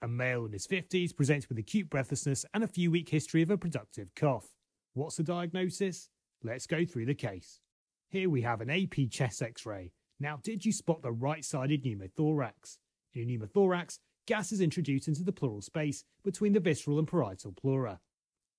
A male in his 50s presents with acute breathlessness and a few week history of a productive cough. What's the diagnosis? Let's go through the case. Here we have an AP chest x ray. Now, did you spot the right sided pneumothorax? In a pneumothorax, gas is introduced into the pleural space between the visceral and parietal pleura.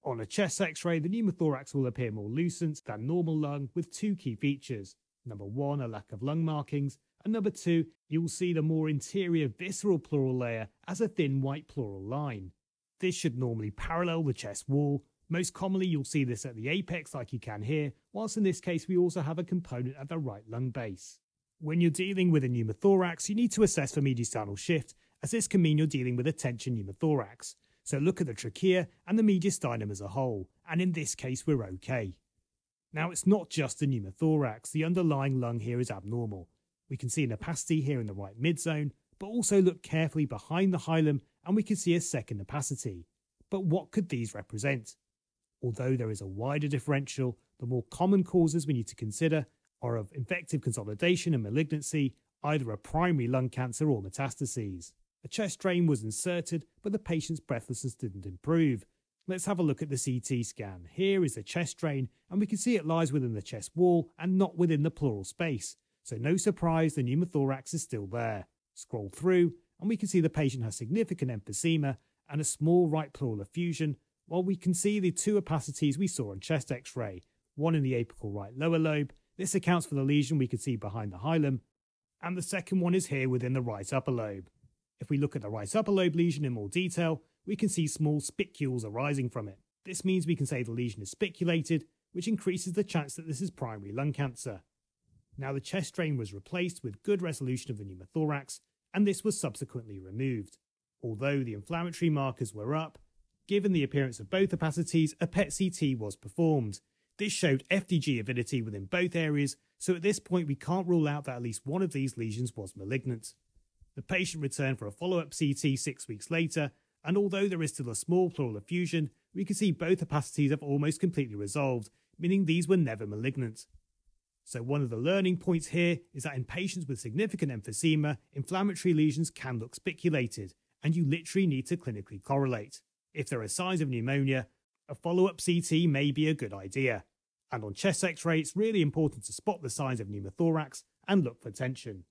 On a chest x ray, the pneumothorax will appear more lucent than normal lung with two key features. Number one, a lack of lung markings, and number two, you'll see the more interior visceral pleural layer as a thin white pleural line. This should normally parallel the chest wall. Most commonly, you'll see this at the apex like you can here, whilst in this case we also have a component at the right lung base. When you're dealing with a pneumothorax, you need to assess for mediastinal shift, as this can mean you're dealing with a tension pneumothorax. So look at the trachea and the mediastinum as a whole, and in this case we're okay. Now it's not just the pneumothorax, the underlying lung here is abnormal. We can see an opacity here in the right mid zone, but also look carefully behind the hilum and we can see a second opacity. But what could these represent? Although there is a wider differential, the more common causes we need to consider are of infective consolidation and malignancy, either a primary lung cancer or metastases. A chest drain was inserted, but the patient's breathlessness didn't improve. Let's have a look at the CT scan. Here is the chest drain, and we can see it lies within the chest wall and not within the pleural space. So no surprise the pneumothorax is still there. Scroll through, and we can see the patient has significant emphysema and a small right pleural effusion, while we can see the two opacities we saw on chest x-ray, one in the apical right lower lobe, this accounts for the lesion we can see behind the hilum, and the second one is here within the right upper lobe. If we look at the right upper lobe lesion in more detail, we can see small spicules arising from it. This means we can say the lesion is spiculated, which increases the chance that this is primary lung cancer. Now the chest drain was replaced with good resolution of the pneumothorax, and this was subsequently removed. Although the inflammatory markers were up, given the appearance of both opacities, a PET CT was performed. This showed FDG avidity within both areas, so at this point we can't rule out that at least one of these lesions was malignant. The patient returned for a follow up CT six weeks later, and although there is still a small pleural effusion, we can see both opacities have almost completely resolved, meaning these were never malignant. So, one of the learning points here is that in patients with significant emphysema, inflammatory lesions can look spiculated, and you literally need to clinically correlate. If there are signs of pneumonia, a follow up CT may be a good idea. And on chest x ray, it's really important to spot the signs of pneumothorax and look for tension.